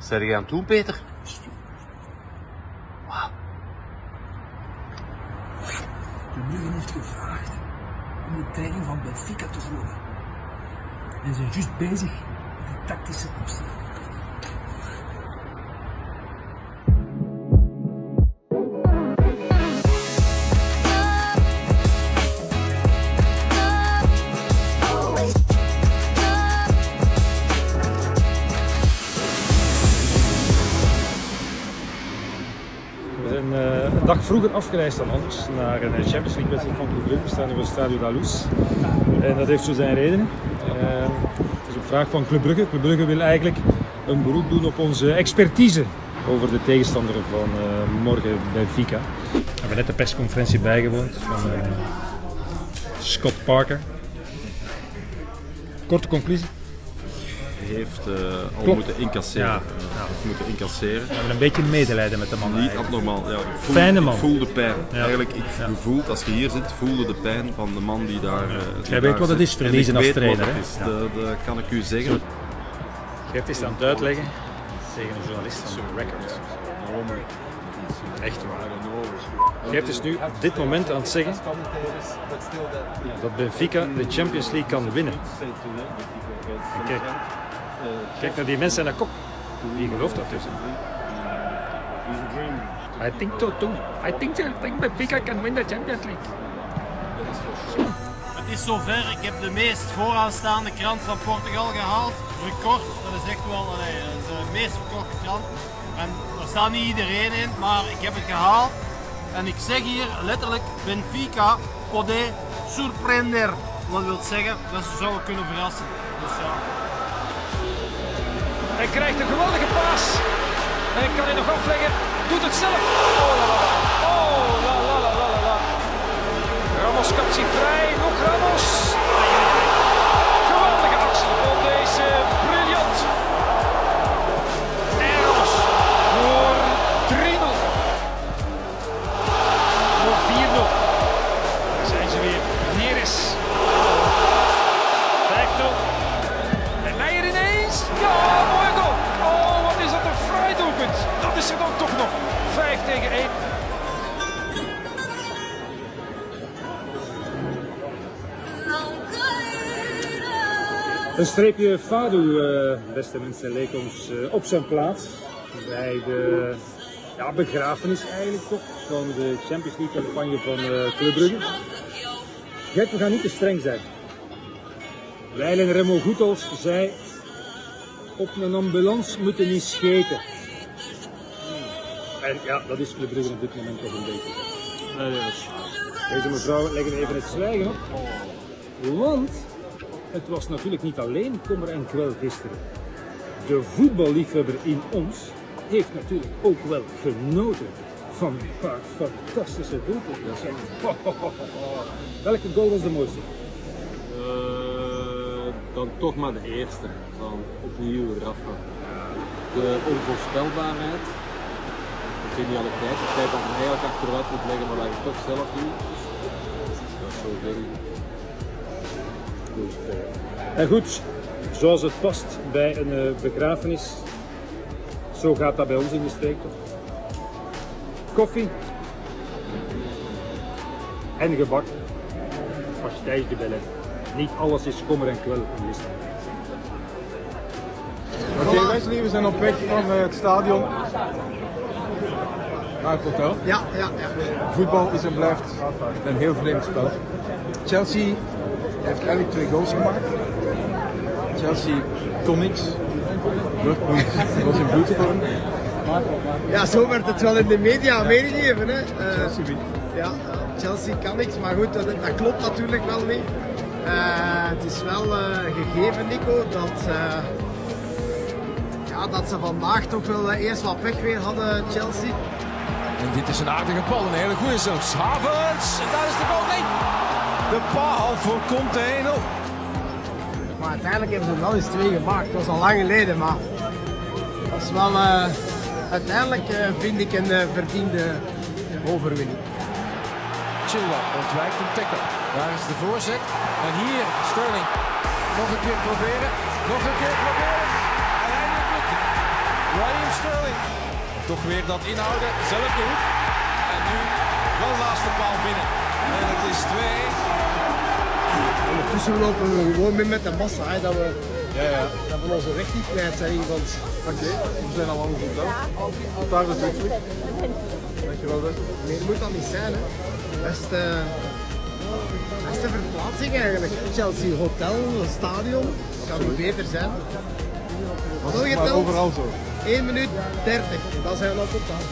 Zeg je aan doen, Peter? De Brugge heeft gevraagd om de training van Benfica te volgen. En zijn juist bezig met de tactische opstelling. Vroeger afgereisd dan anders naar een Champions League wedstrijd van Club Brugge. We staan nu Stadio da Luz. En dat heeft zo zijn redenen. Eh, het is op vraag van Club Brugge. Club Brugge wil eigenlijk een beroep doen op onze expertise over de tegenstander van eh, morgen Benfica. We hebben net de persconferentie bijgewoond van eh, Scott Parker. Korte conclusie. Heeft eh, al moeten incasseren. Ja, Eh, heeft moeten incasseren. We hebben een beetje medelijden met de man. Niet eigenlijk. abnormaal. Ja, ik voel, Fijne man. Ik voel de pijn. Eigenlijk, ik voelt, als je hier zit, voelde de pijn van de man die daar. eh, die Jij weet wat het is, verliezen als trainer. Dat, dat kan ik u zeggen. Gert is aan het uitleggen tegen een journalist van Record. Echt waar. Gert is nu op dit moment aan het zeggen dat Benfica de Champions League kan winnen. En Kijk, kijk naar die mensen aan de kop. Wie gelooft dat dus? I think so too. I think, I think Benfica can win the Champions League. Het is zover. Ik heb de meest vooraanstaande krant van Portugal gehaald. Record, dat is echt wel is de meest verkochte krant. En er staat niet iedereen in, maar ik heb het gehaald. En ik zeg hier letterlijk Benfica pode surprender. Wat wil zeggen dat ze zouden kunnen verrassen. Dus ja. Hij krijgt een geweldige paas. En kan hij nog afleggen. Doet het zelf. Oh. Oh la la la la la la. Ramos kapt zich vrij. Nog Ramos. Dat is er dan toch nog. 5 tegen 1. Een streepje Fado, eh, beste mensen, leek ons eh, op zijn plaats. Bij de ja, begrafenis eigenlijk toch van de Champions League campagne van eh Club Brugge. Gert, we gaan niet te streng zijn. Weilen Remo Goethals zei op een ambulance moeten niet scheten. En ja, dat is Club Brugge op dit moment toch een beetje. Deze mevrouw leggen even het zwijgen op. Want het was natuurlijk niet alleen kommer en kwel gisteren. De voetballiefhebber in ons heeft natuurlijk ook wel genoten van een paar fantastische doelpunten. Welke goal was de mooiste? Eh, dan toch maar de eerste. Dan opnieuw Rafa. De onvoorspelbaarheid. De genialiteit. Het feit dat hij eigenlijk achteruit moet leggen, maar dat het toch zelf doet. Dat is zo geniaal. En goed, zoals het past bij een eh, begrafenis, zo gaat dat bij ons in de streek toch? Koffie en gebak. Pastijs de Belle. Niet alles is kommer en kwel in dit land. Oké Wesley, we zijn op weg van eh, het stadion naar het hotel. Ja, ja, ja. Voetbal is en blijft een heel vreemd spel. Chelsea heeft eigenlijk twee goals gemaakt. Chelsea kon niks. Dortmund was in bloedvorm. Ja, zo werd het wel in de media meegegeven. Hè. Eh, Chelsea wint. ja, Chelsea kan niks, maar goed, dat, dat klopt natuurlijk wel niet. Eh, het is wel eh, gegeven, Nico, dat, ja, dat ze vandaag toch wel eerst wat pech weer hadden, Chelsea. En dit is een aardige bal, een hele goede zelfs. Havertz, en daar is de. Nee, de paal voorkomt de 1-0. Maar uiteindelijk hebben ze wel eens twee gemaakt. Dat was al lang geleden, maar dat is wel eh, uiteindelijk eh, vind ik een eh, verdiende overwinning. Chilwell ontwijkt een tackle. Daar is de voorzet. En hier Sterling. Nog een keer proberen. Nog een keer proberen. Uiteindelijk lukt het. Raheem Sterling. Toch weer dat inhouden, zelf de hoek. En nu wel naast de paal binnen. En het is 2. Ondertussen lopen we gewoon mee met de massa, hè, dat we, ja, ja. dat we onze weg niet kwijt zijn. Want Oké, we zijn al lang goed. Tot daar de. Dankjewel best. meer moet dat niet zijn. Hè. Beste, beste verplaatsing eigenlijk. Chelsea Hotel, stadion, kan niet beter zijn. Maar overal zo. 1 minuut 30, dat zijn we al totaal.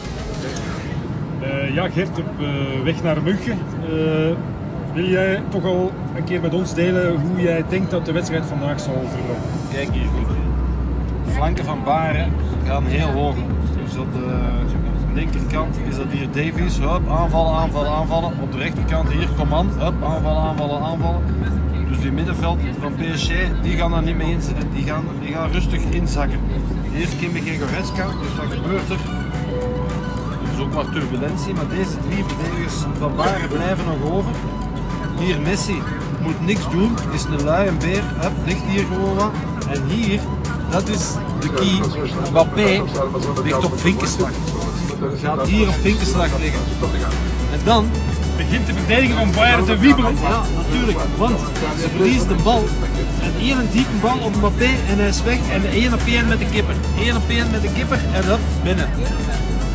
Eh, ja, Gert, op eh, weg naar München. Eh, wil jij toch al een keer met ons delen hoe jij denkt dat de wedstrijd vandaag zal verlopen? Kijk hier goed. De flanken van Baren gaan heel hoog. Dus op de linkerkant is dat hier Davies. Hup, aanvallen, aanvallen, aanvallen. Op de rechterkant hier Coman. Hup, aanvallen, aanvallen, aanvallen. Dus die middenveld van PSG, die gaan daar niet mee inzitten. Die gaan, die gaan rustig inzakken. Hier Kimmich en Goretzka. Dus wat gebeurt er? Er is ook wat turbulentie, maar deze drie verdedigers van Baren blijven nog over. Hier Messi moet niks doen, is een lui, een beer, hup, ligt hier gewoon wat. En hier, dat is de key. Mbappé ligt op vinkenslag. Gaat hier op vinkenslag liggen. En dan Begint de verdediging van Bayern te wiebelen. ja, natuurlijk. Want ze verliezen de bal. En één diepe bal op Mbappé en hij is weg. En de één op één met de kipper. Eén op één met de kipper en hup, binnen.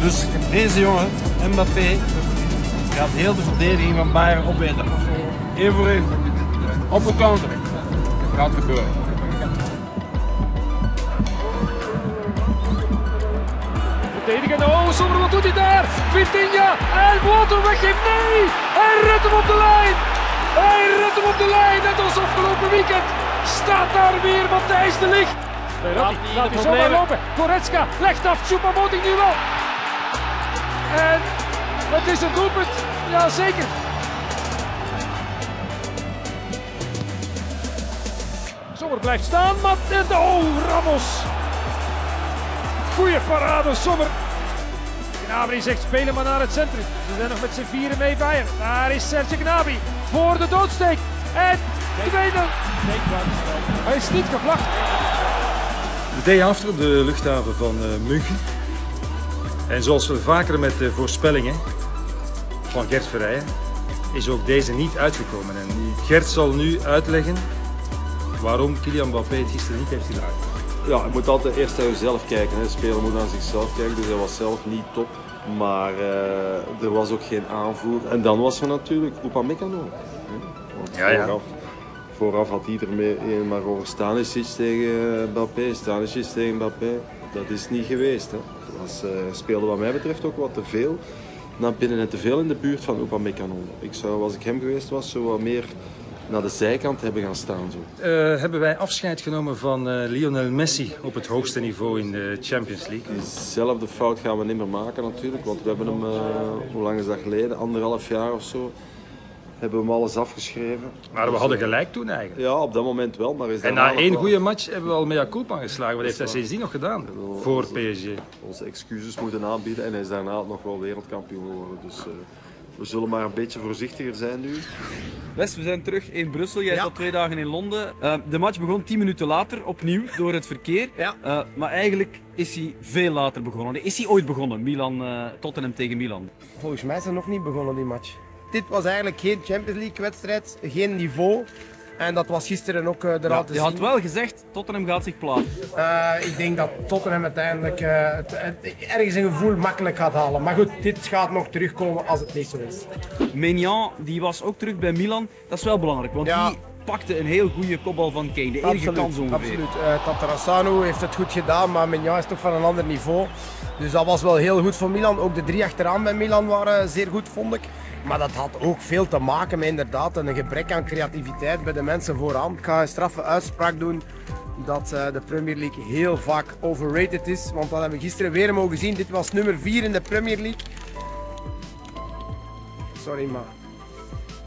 Dus deze jongen, Mbappé, gaat heel de verdediging van Bayern opweten. Eén voor één. Op de counter. Gaat gebeuren. Verdedigen, oh, Sommer, wat doet hij daar? Vitinha, en wat een weggeeft, nee! Hij redt hem op de lijn! Hij redt hem op de lijn, net als afgelopen weekend. Staat daar weer Matthijs de Ligt. Laat hij, laat hij zomaar lopen. Goretzka legt af, Choupo-Moting nu wel. En het is een doelpunt, ja zeker. Sommer blijft staan, maar oh, Ramos. Goeie parade, Sommer. Gnabry zegt spelen maar naar het centrum. Ze zijn nog met z'n vieren mee Bayern. Daar is Serge Gnabry voor de doodsteek. En tweede. Hij is niet gevlacht. De day after de luchthaven van eh, München. En zoals we vaker met de voorspellingen van Gert Verrijen, is ook deze niet uitgekomen. En Gert zal nu uitleggen waarom Kylian Mbappé het gisteren niet heeft gedaan. Ja, je moet altijd eerst naar jezelf kijken. Hè. De speler moet naar zichzelf kijken, dus hij was zelf niet top. Maar eh, er was ook geen aanvoer. En dan was er natuurlijk Upamecano. Want Ja, ja. Vooraf, vooraf had iedereen maar over Stanisic tegen eh, Mbappé, Stanisic tegen Mbappé. Dat is niet geweest. Hè. Was, eh, speelde wat mij betreft ook wat te veel naar binnen en te veel in de buurt van Upamecano. Ik zou, als ik hem geweest was, zo wat meer naar de zijkant hebben gaan staan. Zo. Eh, hebben wij afscheid genomen van eh, Lionel Messi op het hoogste niveau in de Champions League. Diezelfde fout gaan we niet meer maken natuurlijk, want we hebben hem, eh, hoe lang is dat geleden? Anderhalf jaar of zo. Hebben we hem alles afgeschreven. Maar we hadden gelijk toen eigenlijk. Ja, op dat moment wel, maar is En na één goede match hebben we al mea culpa geslagen. Wat heeft hij sindsdien nog gedaan voor PSG? onze excuses moeten aanbieden en hij is daarna nog wel wereldkampioen geworden. Dus we zullen maar een beetje voorzichtiger zijn nu. Wes, we zijn terug in Brussel. Jij Ja. zat twee dagen in Londen. Eh, de match begon 10 minuten later, opnieuw, door het verkeer. Ja. Eh, maar eigenlijk is hij veel later begonnen. Is hij ooit begonnen, Milan, eh, Tottenham tegen Milan? Volgens mij is het nog niet begonnen die match. Dit was eigenlijk geen Champions League wedstrijd, geen niveau. En dat was gisteren ook uh, Ja, eruit te je zien. had wel gezegd, Tottenham gaat zich plaatsen. Eh, ik denk dat Tottenham uiteindelijk eh, het, het- ergens een gevoel makkelijk gaat halen. Maar goed, dit gaat nog terugkomen als het niet zo is. Maignan, die was ook terug bij Milan. Dat is wel belangrijk, want Ja. die pakte een heel goede kopbal van Kane. De enige kans ongeveer. Absoluut. Eh Tatarasanu heeft het goed gedaan, maar Mignon is toch van een ander niveau. Dus dat was wel heel goed voor Milan. Ook de drie achteraan bij Milan waren zeer goed, vond ik. Maar dat had ook veel te maken met inderdaad een gebrek aan creativiteit bij de mensen vooraan. Ik ga een straffe uitspraak doen dat eh, de Premier League heel vaak overrated is. Want dat hebben we gisteren weer mogen zien. Dit was nummer 4 in de Premier League. Sorry, maar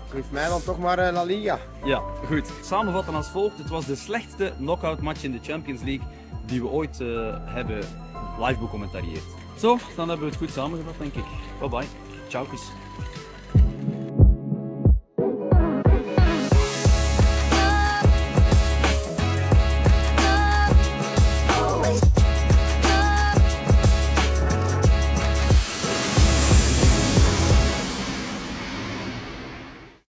geef mij dan toch maar eh, La Liga. Ja, goed. Samenvatten als volgt. Het was de slechtste knockout match in de Champions League die we ooit eh, hebben live becommentarieerd. Zo, dan hebben we het goed samengevat, denk ik. Bye bye. Ciao.